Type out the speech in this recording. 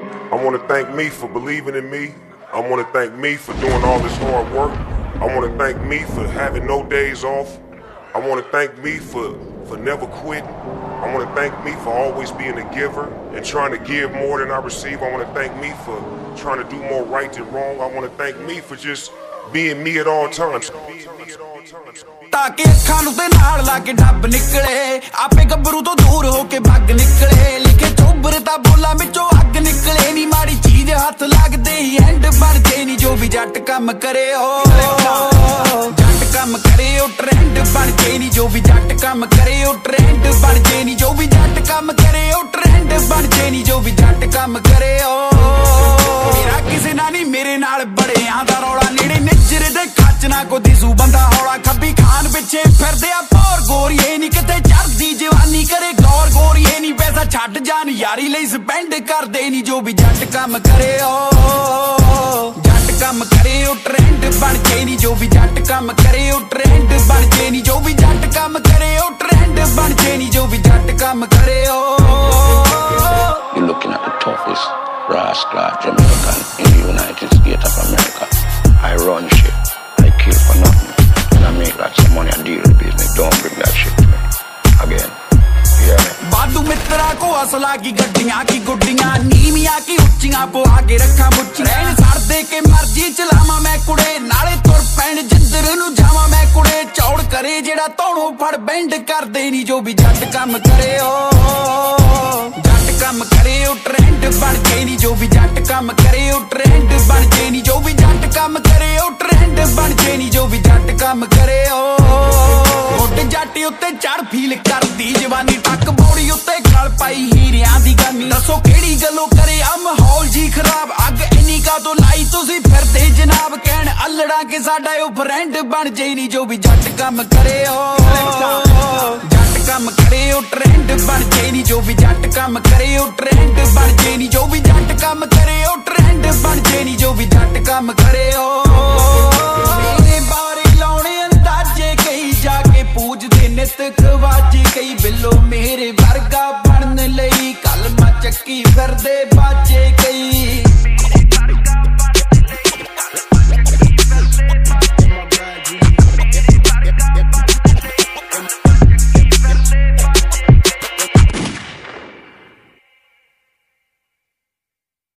I want to thank me for believing in me. I want to thank me for doing all this hard work. I want to thank me for having no days off. I want to thank me for, for never quitting. I want to thank me for always being a giver and trying to give more than I receive. I want to thank me for trying to do more right than wrong. I want to thank me for just being me at all times. ताके खानों से नार लाके ढाप निकले आपे गबरू तो दूर होके भाग निकले ਵੀ ਜੱਟ ਕੰਮ ਕਰੇ ਓ ਜੱਟ ਕੰਮ ਕਰੇ ਉਹ ਟ੍ਰੈਂਡ ਬਣ ਕੇ ਨਹੀਂ ਜੋ ਵੀ ਜੱਟ ਕੰਮ ਕਰੇ ਉਹ ਟ੍ਰੈਂਡ ਬਣ ਜੇ ਨਹੀਂ ਜੋ ਵੀ ਜੱਟ ਕੰਮ ਕਰੇ ਉਹ ਟ੍ਰੈਂਡ ਬਣ ਜੇ ਨਹੀਂ ਜੋ ਵੀ ਜੱਟ ਕੰਮ ਕਰੇ ਓ ਮੇਰਾ ਕਿਸੇ ਨਾਲ ਨਹੀਂ ਮੇਰੇ ਨਾਲ ਬੜਿਆਂ ਦਾ ਰੌਲਾ। ਨੇੜੇ ਨਿਜਰੇ ਦੇ ਖੱਚ ਨਾ ਕੋ ਦਿਸੂ ਬੰਦਾ ਹੌਲਾ ਖੱਬੀ ਖਾਨ ਪਿੱਛੇ ਫਿਰਦੇ ਆ ਪੌਰ ਗੋਰੀਏ ਨਹੀਂ ਕਿਤੇ ਚੜਦੀ ਜਵਾਨੀ ਕਰੇ ਗੌਰ ਗੋਰੀਏ ਨਹੀਂ ਪੈਸਾ ਛੱਡ ਜਾਣ, ਯਾਰੀ ਲਈ ਸਪੈਂਡ ਕਰਦੇ ਨਹੀਂ ਜੋ ਵੀ ਜੱਟ ਕੰਮ ਕਰੇ ਓ ਉਹ ਟ੍ਰੈਂਡ ਬਣ ਕੇ ਨਹੀਂ ਜੋ ਵੀ ਜੱਟ ਕੰਮ ਕਰੇ ਉਹ ਟ੍ਰੈਂਡ ਬਣ ਕੇ ਨਹੀਂ ਜੋ ਵੀ ਜੱਟ ਕੰਮ ਕਰੇ ਉਹ ਟ੍ਰੈਂਡ ਬਣ ਕੇ ਨਹੀਂ ਜੋ ਵੀ ਜੱਟ ਕੰਮ ਕਰੇ the toughest rascal Jamaican in the United States of America. I run shit. I kill for nothing. And I make lots of money and deal with business. Don't bring that shit to me. Again. You hear me? ਬਾਦੂ ਮਿੱਤਰਾ ਕੋ ਅਸਲਾ ਕੀ ਗੱਡੀਆਂ ਕੀ ਗੁੱਡੀਆਂ ਨੀਵੀਆਂ ਕੀ ਉੱਚੀਆਂ ਪਵਾ ਕੇ ਰੱਖਾਂ ਕਰੇ ਜਿਹੜਾ ਤੋਣੋਂ ਫੜ ਬੈਂਡ ਕਰਦੇ ਨਹੀਂ ਜੋ ਵੀ ਜੱਟ ਕੰਮ ਕਰੇ ਓ। ਜੱਟ ਕੰਮ ਕਰੇ ਉਹ ਟ੍ਰੈਂਡ ਬਣ ਕੇ ਨਹੀਂ ਜੋ ਵੀ ਜੱਟ ਕੰਮ ਕਰੇ ਉਹ ਟ੍ਰੈਂਡ ਬਣ ਕੇ ਨਹੀਂ ਜੋ ਵੀ ਜੱਟ ਕੰਮ ਕਰੇ ਉਹ ਟ੍ਰੈਂਡ ਬਣ ਕੇ ਨਹੀਂ ਜੋ ਵੀ ਜੱਟ ਕੰਮ ਕਰੇ ਓ। ਉੱਡ ਜੱਟ ਉੱਤੇ ਚੜ ਫੀਲ ਕਰਦੀ, ਜਵਾਨੀ ਟੱਕ ਬੋੜੀ ਉੱਤੇ ਗਲ ਪਾਈ, ਹੀਰਿਆਂ ਦੀ ਗਾਨੀ ਦੱਸੋ ਕਿਹੜੀ ਗੱਲੋਂ ਕਰੇ ਆ ਮਾਹੌਲ ਜੀ ਖਰਾਬ? ਅੱਗ ਇੰਨੀ ਕਾ ਤੋਂ ਲਾਈ ਤੁਸੀਂ ਫਿਰਦੇ ਜਨਾਬ? ਕਹਿ ਅਲੜਾ ਕੇ ਸਾਡਾ ਉਹ ਫਰੈਂਡ ਬਣ ਜੇ ਨਹੀਂ ਜੋ ਵੀ ਜੱਟ ਕੰਮ ਕਰੇ ਓ। ਜੱਟ ਕੰਮ ਕਰੇ ਉਹ ਟ੍ਰੈਂਡ ਬਣ ਜੇ ਨਹੀਂ ਜੋ ਵੀ ਜੱਟ ਕੰਮ ਕਰੇ ਉਹ ਟ੍ਰੈਂਡ ਬਣ ਜੇ ਨਹੀਂ ਜੋ ਵੀ ਜੱਟ ਕੰਮ ਕਰੇ ਉਹ ਟ੍ਰੈਂਡ ਬਣ ਜੇ ਨਹੀਂ ਜੋ ਵੀ ਜੱਟ ਕੰਮ ਕਰੇ ਓ। ਮੇਰੇ ਬਾਰੇ ਲਾਉਣੇ ਅੰਦਾਜ਼ੇ ਕਈ, ਜਾ ਕੇ ਪੂਜਦੇ ਨਿਤ ਖਵਾਜੀ ਕਈ, ਬਿੱਲੋ ਮੇਰੇ ਵਰਗਾ ਬਣਨ ਲਈ ਕਲਮਾ ਚੱਕੀ ਫਿਰਦੇ ਬਾਜ।